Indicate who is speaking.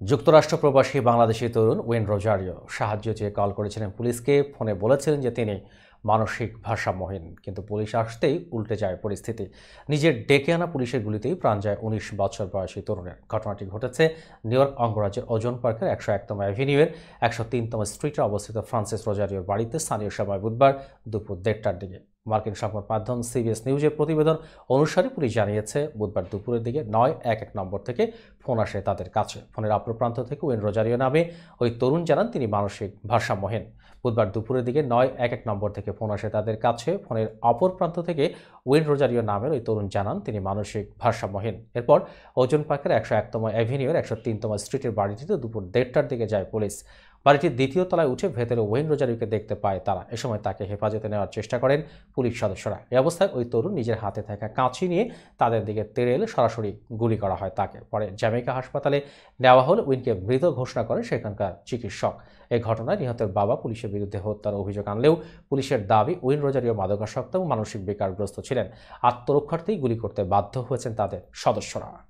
Speaker 1: যুক্তরাষ্ট্র প্রবাসী বাংলাদেশি তরুণ when Rosario সাহায্য চেয়ে কল করেছিলেন পুলিশকে, ফোনে বলেছিলেন যে তিনি মানসিক ভারসাম্যহীন, কিন্তু পুলিশ আসতেই উল্টে যায় পরিস্থিতি। নিজের ডেকে আনা পুলিশের গুলিতেই প্রাণ যায় উনিশ বছর বয়সী তরুণের। ঘটনাটি ঘটেছে নিউ ইয়র্ক অঙ্গরাজ্যের ওজন পার্কের একশো একতম অ্যাভিনিউয়ের একশো তিনতম স্ট্রিটে অবস্থিত ফ্রান্সিস রোজারিওর বাড়িতে স্থানীয় সময় বুধবার দুপুর দেড়টার দিকে। মার্কিন সংবাদ মাধ্যম সিবিএস নিউজের প্রতিবেদন অনুসারে পুলিশ জানিয়েছে, বুধবার দুপুরের দিকে নয়, এক এক নম্বর থেকে ফোন আসে তাদের কাছে। ফোনের অপর প্রান্ত থেকে ওয়েন রোজারিও নামে ওই তরুণ জানান তিনি মানসিক ভারসাম্যহীন। বুধবার দুপুরের দিকে নয়, এক এক নম্বর থেকে ফোন আসে তাদের কাছে। ফোনের অপর প্রান্ত থেকে ওয়েন রোজারিও নামের ওই তরুণ জানান তিনি মানসিক ভারসাম্যহীন। এরপর ওজন পার্কের একশো একতম অ্যাভিনিউর একশো তিনতম স্ট্রিটের বাড়িটিতে দুপুর দেড়টার দিকে যায় পুলিশ। বাড়িটির দ্বিতীয় তলায় উঠে ভেতরে ওয়েন রোজারিওকে দেখতে পায় তারা। এ সময় তাকে হেফাজতে নেওয়ার চেষ্টা করেন পুলিশ সদস্যরা। এ অবস্থায় ওই তরুণ নিজের হাতে থাকা কাঁচি নিয়ে তাদের দিকে তেড়ে এলে সরাসরি গুলি করা হয় তাকে। পরে জ্যামাইকা হাসপাতালে নেওয়া হলে উইনকে মৃত ঘোষণা করেন সেখানকার চিকিৎসক। এই ঘটনায় নিহতের বাবা পুলিশের বিরুদ্ধে হত্যার অভিযোগ আনলেও পুলিশের দাবি উইন রোজারিও মাদকাসক্ত এবং মানসিক বেকারগ্রস্ত ছিলেন। আত্মরক্ষার্থেই গুলি করতে বাধ্য হয়েছেন তাদের সদস্যরা।